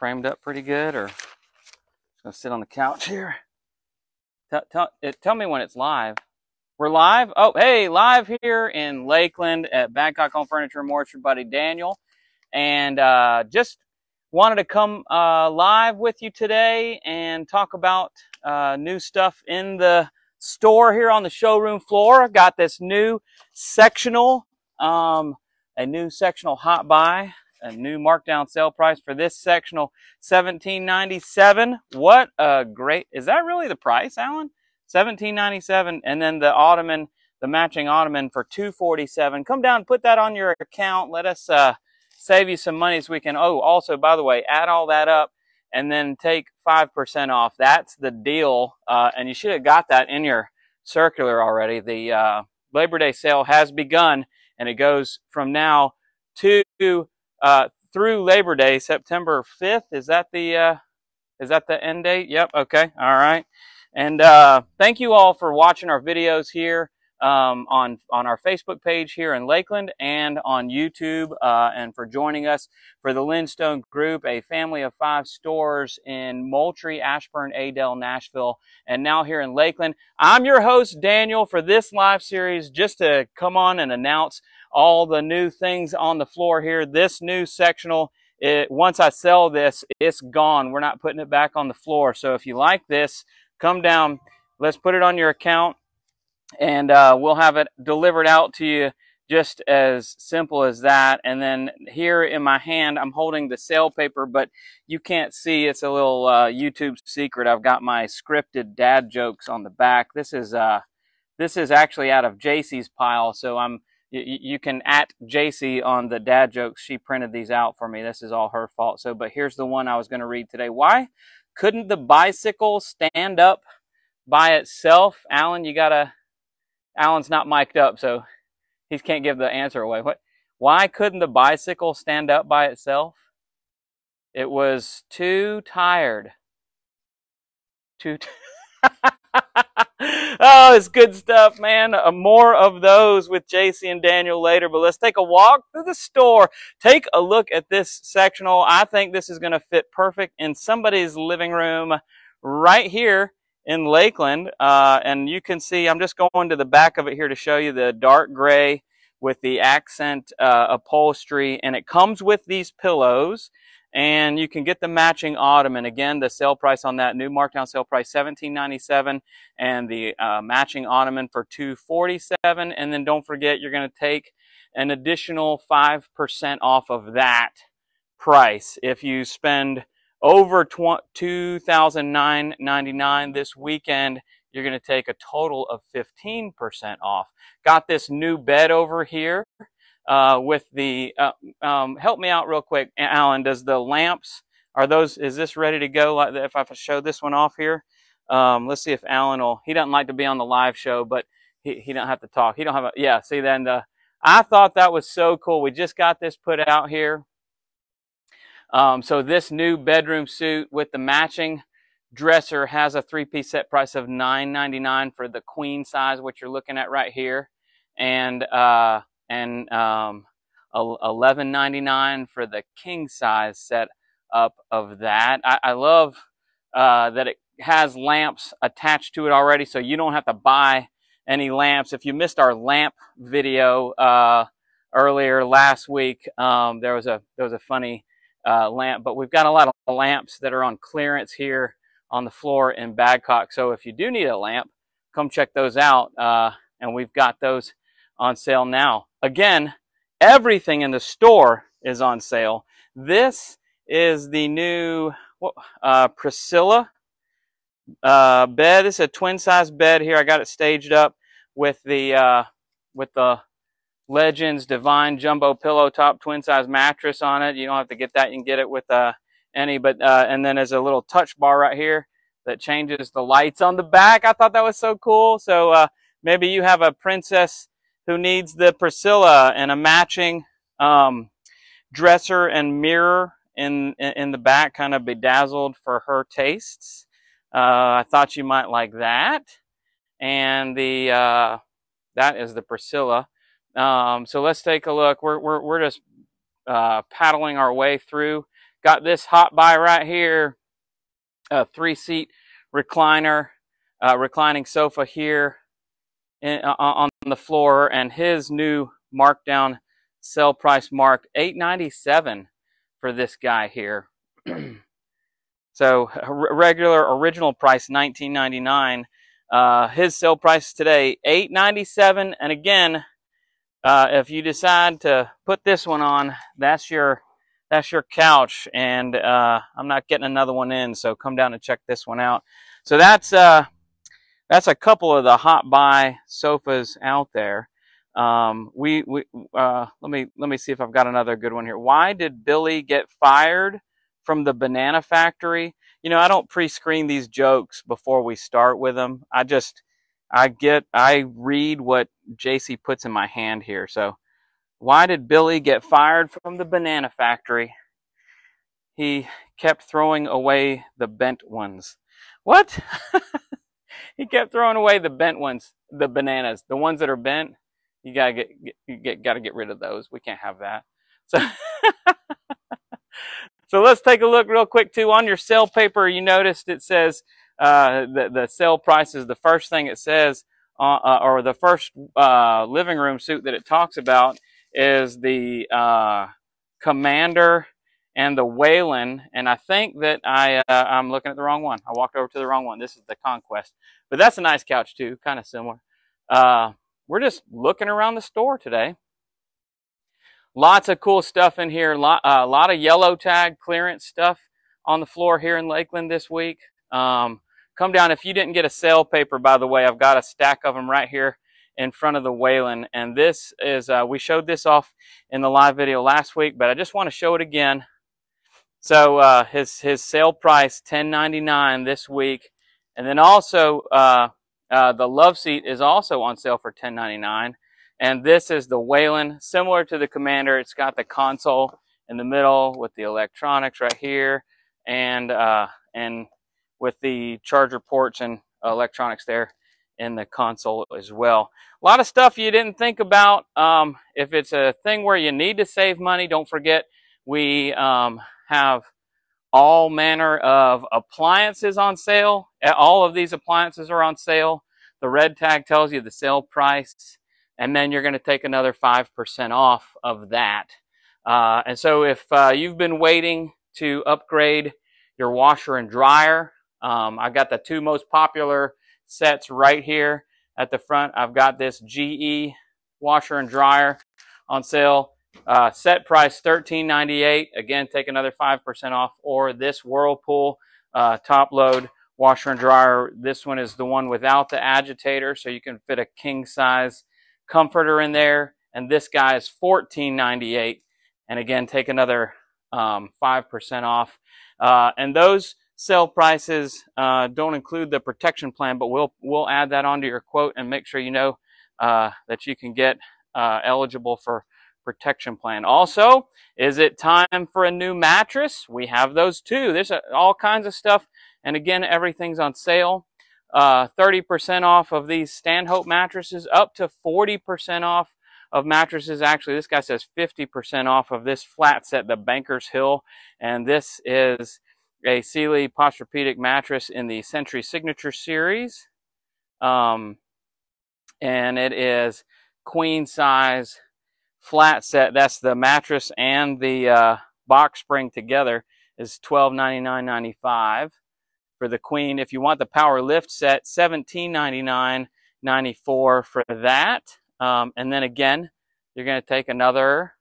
framed up pretty good, or just gonna sit on the couch here. Tell, tell, it, tell me when it's live. We're live. Oh, hey, live here in Lakeland at Badcock Home Furniture and More. Buddy Daniel, and uh, just wanted to come uh, live with you today and talk about uh, new stuff in the store here on the showroom floor. Got this new sectional, um, a new sectional hot buy a new markdown sale price for this sectional 1797 what a great is that really the price alan? 1797 and then the ottoman the matching ottoman for 247 come down put that on your account. Let us uh, save you some money so we can oh also by the way add all that up and then take 5% off. That's the deal uh, and you should have got that in your circular already. The uh, labor day sale has begun and it goes from now to uh, through Labor Day, September 5th. Is that the uh, is that the end date? Yep. Okay. All right. And uh, thank you all for watching our videos here um, on on our Facebook page here in Lakeland and on YouTube, uh, and for joining us for the Lyn Stone Group, a family of five stores in Moultrie, Ashburn, Adel, Nashville, and now here in Lakeland. I'm your host Daniel for this live series, just to come on and announce all the new things on the floor here. This new sectional, it, once I sell this, it's gone. We're not putting it back on the floor. So if you like this, come down. Let's put it on your account and uh, we'll have it delivered out to you just as simple as that. And then here in my hand, I'm holding the sale paper, but you can't see. It's a little uh, YouTube secret. I've got my scripted dad jokes on the back. This is uh, this is actually out of JC's pile, so I'm you, you can at JC on the dad jokes. She printed these out for me. This is all her fault. So, but here's the one I was going to read today. Why couldn't the bicycle stand up by itself? Alan, you gotta. Alan's not mic'd up, so he can't give the answer away. What? Why couldn't the bicycle stand up by itself? It was too tired. Too. T- oh, it's good stuff, man. Uh, more of those with JC and Daniel later, but let's take a walk through the store. Take a look at this sectional. I think this is going to fit perfect in somebody's living room right here in Lakeland. Uh, and you can see, I'm just going to the back of it here to show you the dark gray with the accent uh, upholstery. And it comes with these pillows and you can get the matching ottoman. Again, the sale price on that new markdown sale price $17.97 and the uh, matching ottoman for 247. And then don't forget, you're going to take an additional 5% off of that price if you spend over $2,999 this weekend you're going to take a total of 15% off. Got this new bed over here uh, with the, uh, um, help me out real quick, Alan, does the lamps, are those, is this ready to go? Like if I show this one off here, um, let's see if Alan will, he doesn't like to be on the live show, but he, he don't have to talk. He don't have a, yeah, see then the, I thought that was so cool. We just got this put out here. Um, so this new bedroom suite with the matching dresser has a three-piece set price of $9.99 for the queen size, which you're looking at right here. And, uh, and um, $11.99 for the king size set up of that. I, I love uh, that it has lamps attached to it already, so you don't have to buy any lamps. If you missed our lamp video uh, earlier last week, um, there was a there was a funny uh, lamp, but we've got a lot of lamps that are on clearance here on the floor in Badcock. So if you do need a lamp, come check those out, uh, and we've got those on sale now. Again, everything in the store is on sale. This is the new uh, Priscilla uh, bed. This is a twin size bed here. I got it staged up with the uh, with the Legends Divine Jumbo Pillow Top twin size mattress on it. You don't have to get that. You can get it with uh, any, but uh, and then there's a little touch bar right here that changes the lights on the back. I thought that was so cool. So uh, maybe you have a princess who needs the Priscilla and a matching um, dresser and mirror in, in the back, kind of bedazzled for her tastes. Uh, I thought you might like that. And the uh, that is the Priscilla. Um, so let's take a look. We're, we're, we're just uh, paddling our way through got this hot buy right here, a three seat recliner, uh, reclining sofa here in, uh, on the floor, and his new markdown sell price marked 897 for this guy here. so regular original price 1999 uh, his sale price today, eight ninety seven. And again, uh, if you decide to put this one on, that's your that's your couch. And uh, I'm not getting another one in, so come down and check this one out. So that's uh, that's a couple of the hot buy sofas out there. Um, we we uh, let me let me see if I've got another good one here. Why did Billy get fired from the banana factory? you know, I don't pre-screen these jokes before we start with them. I just, I get, I read what JC puts in my hand here. So, why did Billy get fired from the banana factory? He kept throwing away the bent ones. What? he kept throwing away the bent ones, the bananas, the ones that are bent. You gotta get, get you get, gotta get rid of those. We can't have that. So. So let's take a look real quick too. On your sale paper, you noticed it says uh, the, the sale price is the first thing it says, uh, uh, or the first uh, living room suite that it talks about is the Commander and the Whalen. And I think that I, I'm looking at the wrong one. I walked over to the wrong one. This is the Conquest. But that's a nice couch too, kind of similar. we're just looking around the store today. Lots of cool stuff in here. A lot, uh, lot of yellow tag clearance stuff on the floor here in Lakeland this week. Um, come down. If you didn't get a sale paper, by the way, I've got a stack of them right here in front of the Whalen. And this is, uh, we showed this off in the live video last week, but I just want to show it again. So uh, his, his sale price, $10.99 this week. And then also, uh, uh, the love seat is also on sale for $10.99. And this is the Whalen, similar to the Commander. It's got the console in the middle with the electronics right here and, uh, and with the charger ports and electronics there in the console as well. A lot of stuff you didn't think about. Um, if it's a thing where you need to save money, don't forget we um, have all manner of appliances on sale. All of these appliances are on sale. The red tag tells you the sale price and then you're going to take another 5% off of that. Uh, and so if uh, you've been waiting to upgrade your washer and dryer, um, I've got the two most popular sets right here at the front. I've got this GE washer and dryer on sale. Uh, set price $13.98. Again, take another 5% off. Or this Whirlpool uh, top load washer and dryer. This one is the one without the agitator, so you can fit a king size comforter in there, and this guy is $14.98. And again, take another um, 5% off. Uh, and those sale prices uh, don't include the protection plan, but we'll we'll add that onto your quote and make sure you know uh, that you can get uh, eligible for protection plan. Also, is it time for a new mattress? We have those too. There's all kinds of stuff, and again, everything's on sale uh, 30% off of these Stanhope mattresses, up to 40% off of mattresses. Actually, this guy says 50% off of this flat set, the Bankers Hill. And this is a Sealy Posturepedic mattress in the Century Signature Series. Um, and it is queen size flat set. That's the mattress and the uh, box spring together is $1299.95 for the Queen. If you want the power lift set, $17.99.94 for that. Um, and then again, you're going to take another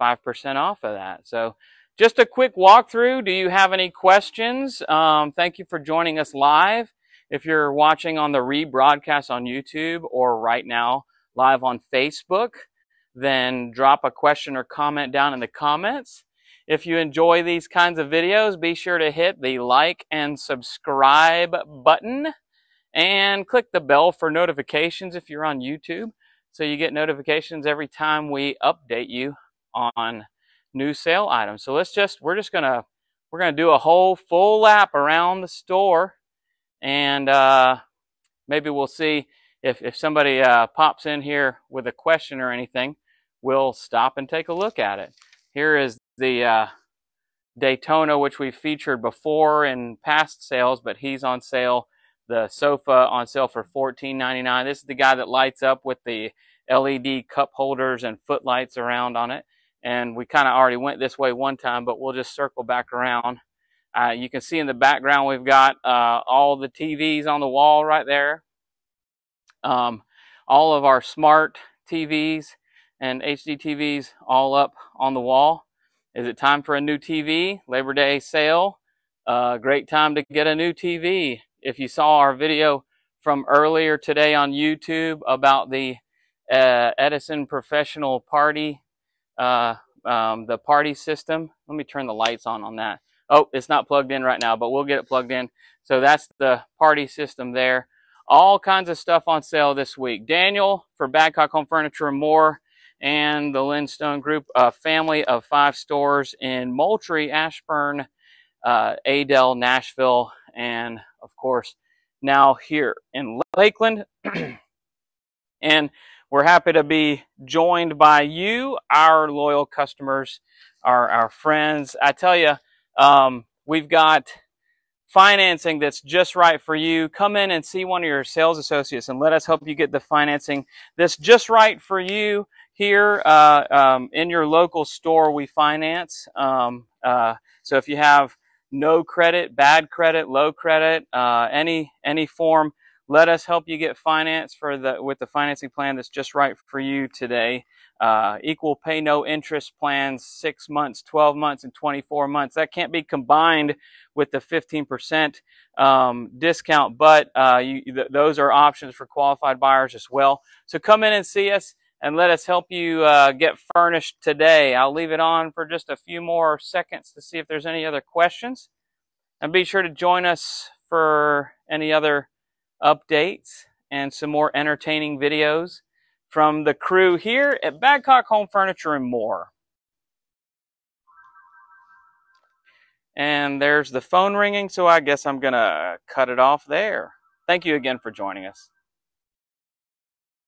5% off of that. So just a quick walkthrough. Do you have any questions? Um, thank you for joining us live. If you're watching on the rebroadcast on YouTube or right now live on Facebook, then drop a question or comment down in the comments. If you enjoy these kinds of videos, be sure to hit the like and subscribe button and click the bell for notifications if you're on YouTube so you get notifications every time we update you on new sale items. So let's just, we're just gonna, we're gonna do a whole full lap around the store and uh, maybe we'll see if, if somebody uh, pops in here with a question or anything, we'll stop and take a look at it. Here is the uh, Daytona, which we've featured before in past sales, but he's on sale. The sofa on sale for $14.99. This is the guy that lights up with the LED cup holders and footlights around on it. And we kind of already went this way one time, but we'll just circle back around. Uh, you can see in the background we've got uh, all the TVs on the wall right there. Um, all of our smart TVs and HD TVs all up on the wall. Is it time for a new TV? Labor Day sale. Uh, great time to get a new TV. If you saw our video from earlier today on YouTube about the uh, Edison Professional Party, uh, um, the party system. Let me turn the lights on on that. Oh, it's not plugged in right now, but we'll get it plugged in. So that's the party system there. All kinds of stuff on sale this week. Daniel for Badcock Home Furniture and more and the Lyn Stone Group, a family of five stores in Moultrie, Ashburn, uh, Adel, Nashville, and of course now here in Lakeland. and we're happy to be joined by you, our loyal customers, our, our friends. I tell you, um, we've got financing that's just right for you. Come in and see one of your sales associates and let us help you get the financing that's just right for you here uh, um, in your local store. We finance. Um, uh, so if you have no credit, bad credit, low credit, uh, any any form, let us help you get finance for the with the financing plan that's just right for you today uh, equal pay no interest plans, six months, 12 months, and 24 months. That can't be combined with the 15% um, discount, but uh, you, th those are options for qualified buyers as well. So come in and see us and let us help you uh, get furnished today. I'll leave it on for just a few more seconds to see if there's any other questions. And be sure to join us for any other updates and some more entertaining videos from the crew here at Badcock Home Furniture and more. And there's the phone ringing, so I guess I'm going to cut it off there. Thank you again for joining us.